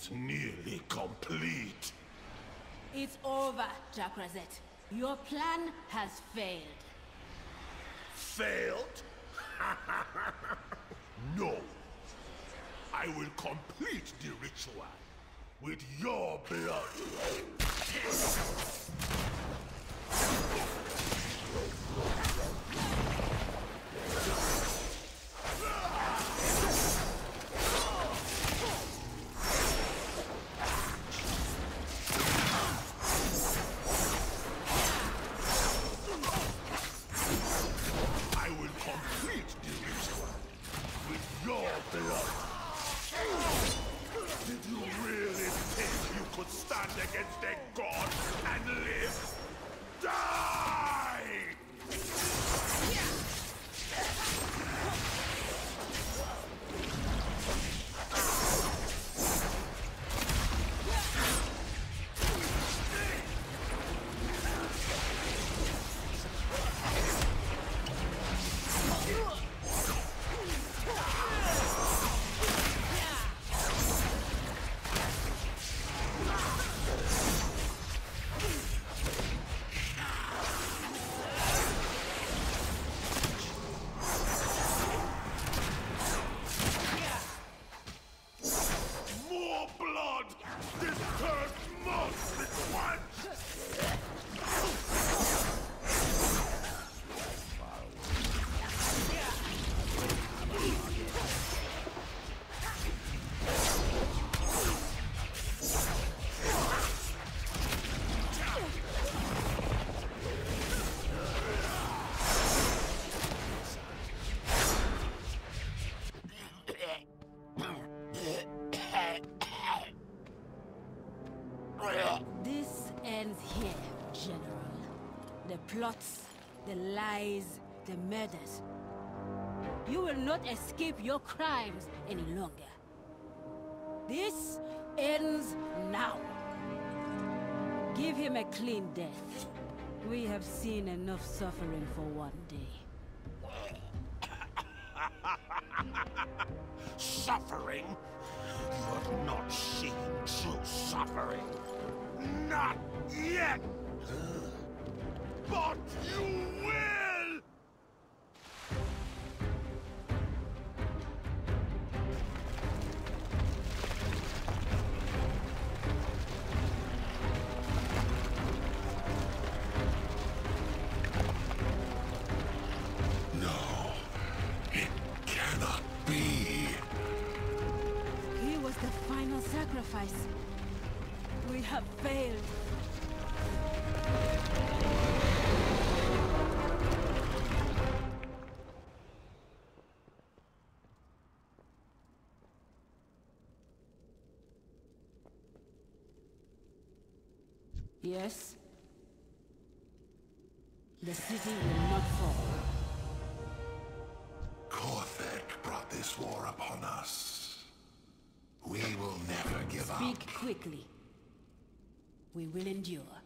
is nearly complete. It's over, Jakra'zet. Your plan has failed. Failed? no. I will complete the ritual with your blood. Your blood. Did you really think you could stand against a god Yeah. The plots, the lies, the murders. You will not escape your crimes any longer. This ends now. Give him a clean death. We have seen enough suffering for one day. Suffering? You have not seen true suffering. Not yet! But you will! No, it cannot be. He was the final sacrifice. We have failed. Yes? The city will not fall. Korthek brought this war upon us. We will never give up. Speak quickly. We will endure.